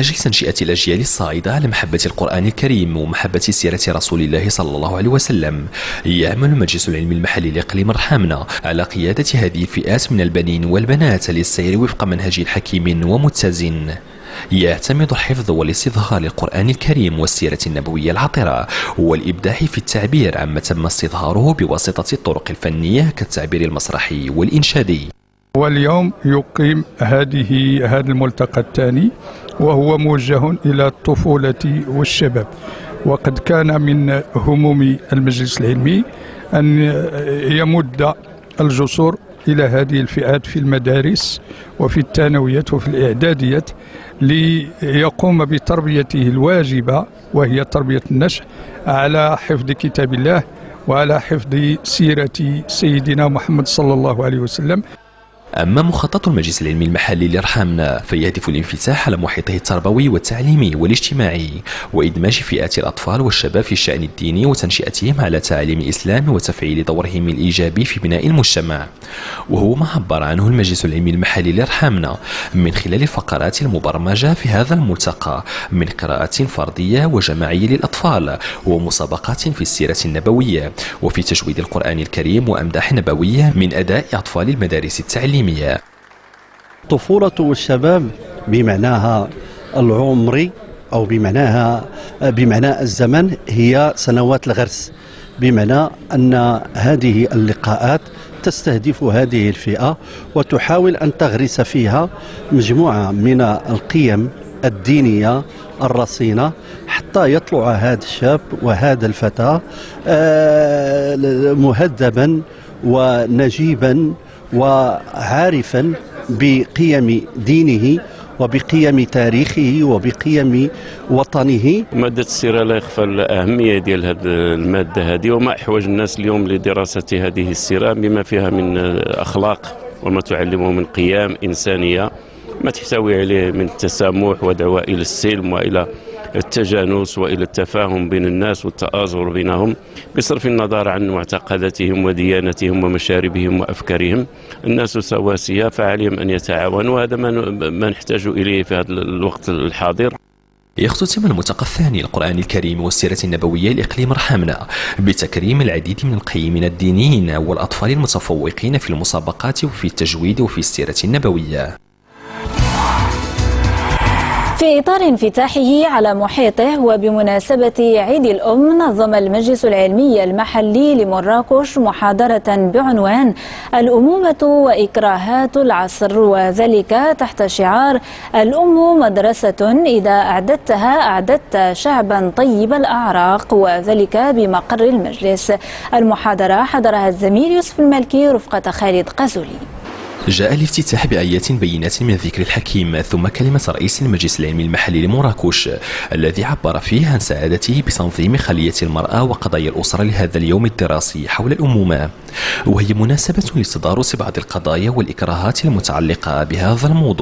أجل تنشئة الأجيال الصاعدة على محبة القرآن الكريم ومحبة سيرة رسول الله صلى الله عليه وسلم. يعمل مجلس العلم المحلي لإقليم رحامنا على قيادة هذه الفئات من البنين والبنات للسير وفق منهج حكيم ومتزن. يعتمد الحفظ والاستظهار للقرآن الكريم والسيرة النبوية العطرة والإبداع في التعبير عما تم استظهاره بواسطة الطرق الفنية كالتعبير المسرحي والإنشادي. واليوم يقيم هذه هذا الملتقى الثاني وهو موجه إلى الطفولة والشباب. وقد كان من هموم المجلس العلمي أن يمد الجسور إلى هذه الفئات في المدارس وفي الثانويات وفي الإعداديات ليقوم بتربيته الواجبة وهي تربية النشء على حفظ كتاب الله وعلى حفظ سيرة سيدنا محمد صلى الله عليه وسلم. أما مخطط المجلس العلمي المحلي لرحامنا فيهدف الانفتاح على محيطه التربوي والتعليمي والاجتماعي وإدماج فئات الأطفال والشباب في الشأن الديني وتنشئتهم على تعاليم الإسلام وتفعيل دورهم الإيجابي في بناء المجتمع. وهو ما عبر عنه المجلس العلمي المحلي لرحامنا من خلال الفقرات المبرمجة في هذا الملتقى من قراءات فردية وجماعية للأطفال ومسابقات في السيرة النبوية وفي تجويد القرآن الكريم وأمداح نبوية من أداء أطفال المدارس التعليمية. التعليمية الطفولة والشباب بمعناها العمري أو بمعناها بمعنى الزمن هي سنوات الغرس بمعنى أن هذه اللقاءات تستهدف هذه الفئة وتحاول أن تغرس فيها مجموعة من القيم الدينية الرصينة حتى يطلع هذا الشاب وهذا الفتى آه، مهذبا ونجيبا وعارفا بقيم دينه وبقيم تاريخه وبقيم وطنه. مادة السيرة لا يخفى الأهمية ديال هذه المادة هذه وما أحوج الناس اليوم لدراسة هذه السيرة بما فيها من أخلاق وما تعلمه من قيم إنسانية ما تحتوي عليه من التسامح ودعوة إلى السلم وإلى التجانس وإلى التفاهم بين الناس والتآزر بينهم بصرف النظر عن معتقداتهم وديانتهم ومشاربهم وأفكارهم. الناس سواسيه فعليهم أن يتعاونوا وهذا ما نحتاج إليه في هذا الوقت الحاضر. يختتم الملتقى الثاني القرآن الكريم والسيرة النبوية لإقليم رحمنا بتكريم العديد من القيمين الدينيين والأطفال المتفوقين في المسابقات وفي التجويد وفي السيرة النبوية. في إطار انفتاحه على محيطه وبمناسبة عيد الأم نظم المجلس العلمي المحلي لمراكش محاضرة بعنوان الأمومة وإكراهات العصر وذلك تحت شعار الأم مدرسة إذا أعددتها أعددت شعبا طيب الأعراق وذلك بمقر المجلس. المحاضرة حضرها الزميل يوسف المالكي رفقة خالد قزولي. جاء الافتتاح بآيات بينات من الذكر الحكيم ثم كلمة رئيس المجلس العلمي المحلي لمراكش الذي عبر فيه عن سعادته بتنظيم خلية المرأة وقضايا الأسرة لهذا اليوم الدراسي حول الأمومة. وهي مناسبة لتدارس بعض القضايا والإكراهات المتعلقة بهذا الموضوع.